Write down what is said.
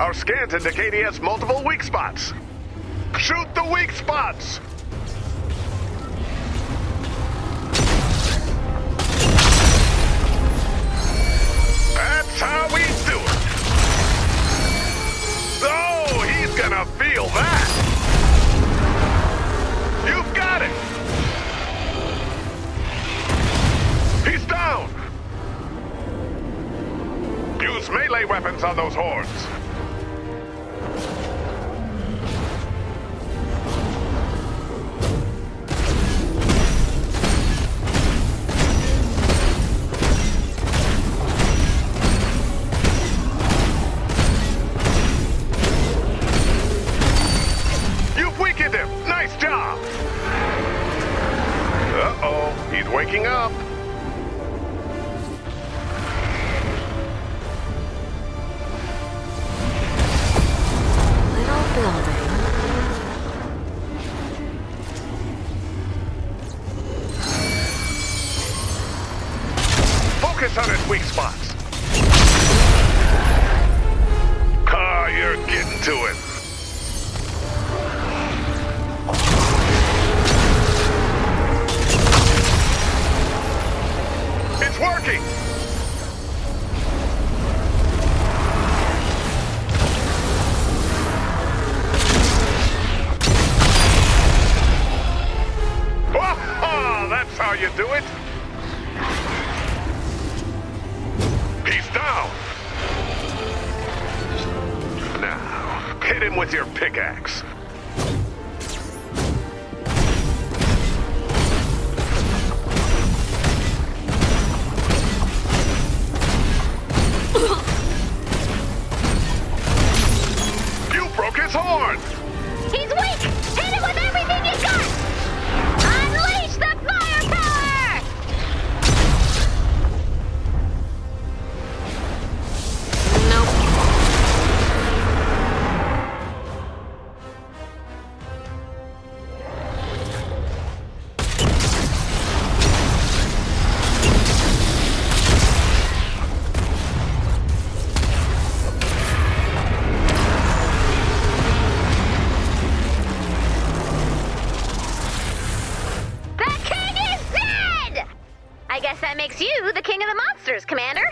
Our scans indicate he has multiple weak spots. Shoot the weak spots! That's how we do it! Oh, he's gonna feel that! You've got it! He's down! Use melee weapons on those hordes. You've weakened him! Nice job! Uh-oh, he's waking up. Focus on his weak spots. Ah, you're getting to it. It's working! Ah, that's how you do it! He's down! Now, hit him with your pickaxe. You broke his horn! He's weak! guess that makes you the king of the monsters, Commander.